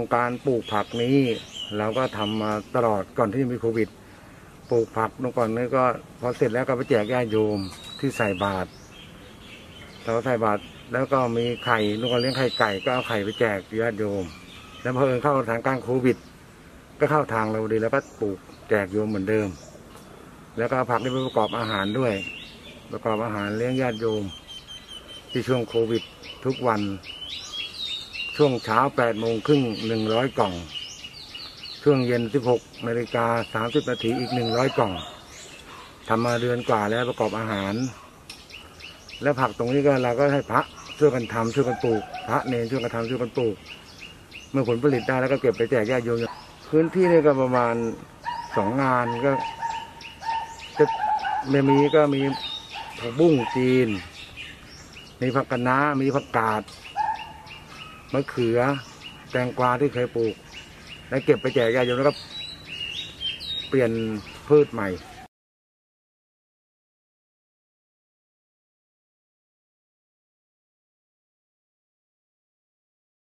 งการปลูกผักนี้เราก็ทำมาตลอดก่อนที่จะมีโควิด ปลูกผักเมื่อก่อนนี้ก็พอเสร็จแล้วก็ไปแจกญาติโยมที่ใส่บาตรเราใส่บาตรแล้วก็มีไข่เมื่อก่อนเลี้ยงไข่ไก่ก็เอาไข่ไปแจกญาติโยม แล้วพอเอิญเข้าทางการโควิด ก็เข้าทางเราดีแล้วก็ปลูกแจกโยมเหมือนเดิม แล้วก็ผักนี้ไปประกอบอาหารด้วย ประกอบอาหารเลี้ยงญาติโยม ที่ช่วงโควิด ทุกวัน ช่วงเช้า8โมงครึ่ง100กล่อง ช่วงเย็น16นาฬิกา30นาทีอีก100กล่องทำมาเดือนกว่าแล้วประกอบอาหาร แล้วผักตรงนี้ก็เราก็ให้พระช่วยกันทำช่วยกันปลูก พระเนรช่วยกันทำช่วยกันปลูก เมื่อผลผลิตได้แล้วก็เก็บไปแจกญาติโยมพื้นที่นี่ก็ประมาณสองงานก็จะไม่มีก็มีผักบุ้งจีน มีผักคะน้ามีผักกาด มะเขือ แตงกวาที่เคยปลูก แล้วเก็บไปแจกญาติโยมแล้วก็เปลี่ยนพืชใหม่